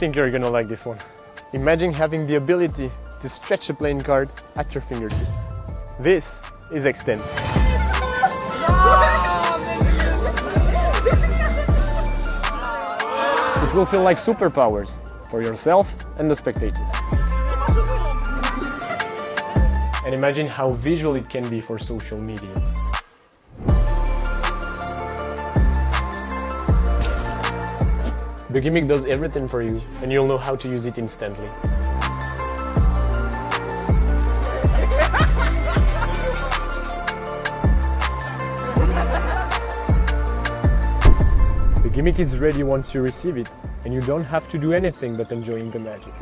think you're gonna like this one. Imagine having the ability to stretch a playing card at your fingertips. This is EXTENS. It will feel like superpowers for yourself and the spectators. And imagine how visual it can be for social media. The gimmick does everything for you, and you'll know how to use it instantly. The gimmick is ready once you receive it, and you don't have to do anything but enjoying the magic.